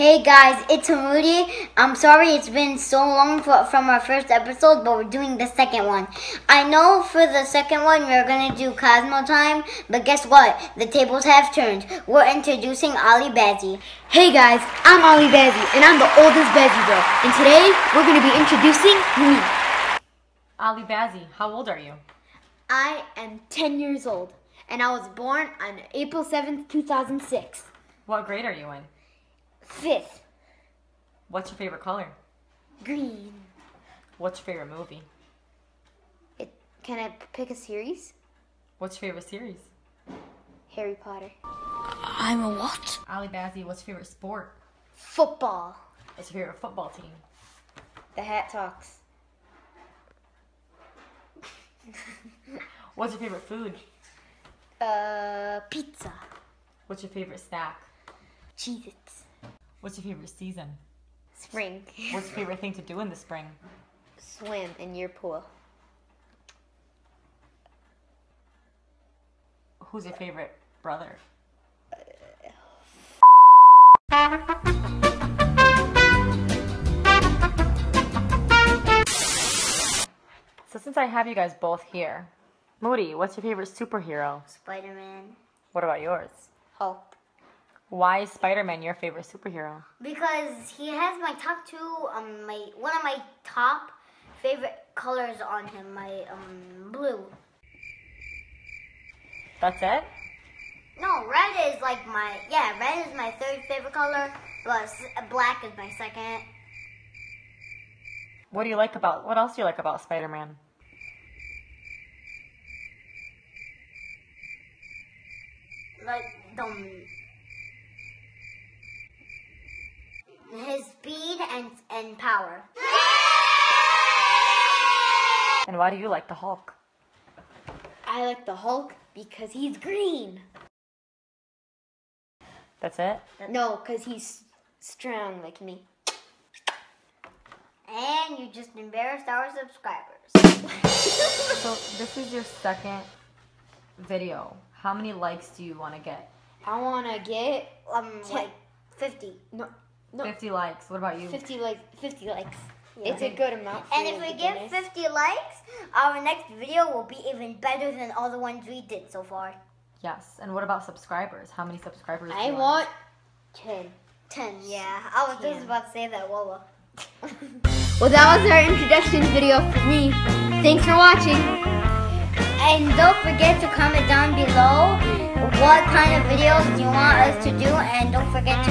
Hey guys, it's Moody. I'm sorry it's been so long for, from our first episode, but we're doing the second one. I know for the second one we're gonna do Cosmo time, but guess what? The tables have turned. We're introducing Ali Bazzi. Hey guys, I'm Ali Bazzi, and I'm the oldest Bazzi bro. And today we're gonna be introducing me. Ali Bazzi, how old are you? I am 10 years old, and I was born on April 7th, 2006. What grade are you in? Fifth, What's your favorite color? green. What's your favorite movie? It, can I pick a series? What's your favorite series? Harry Potter. I'm a what? Ali Bazzi, what's your favorite sport? Football. What's your favorite football team? The Hat Talks. What's your favorite food? Uh, pizza. What's your favorite snack? Cheez-Its. What's your favorite season? Spring. What's your favorite thing to do in the spring? Swim in your pool. Who's your favorite brother? So since I have you guys both here, Moody, what's your favorite superhero? Spider Man. What about yours? Hulk. Why is Spider-Man your favorite superhero? Because he has my top two, um, my one of my top favorite colors on him, my um blue. That's it? No, red is like my yeah, red is my third favorite color, but black is my second. What do you like about what else do you like about Spider-Man? Like um, his speed and and power. And why do you like the Hulk? I like the Hulk because he's green. That's it? No, because he's strong like me. And you just embarrassed our subscribers. So this is your second video. How many likes do you want to get? I want to get Um, Ten- like fifty. no, no 50 likes. What about you? 50 likes. 50 likes. It's a good amount. For And if we get 50 likes, our next video will be even better than all the ones we did so far. Yes. And what about subscribers? How many subscribers? I you want 10. 10, yeah. I was just about to say that, Lola. Well, that was our introduction video for me. Thanks for watching. And don't forget to comment down below what kind of videos you want us to do. And don't forget to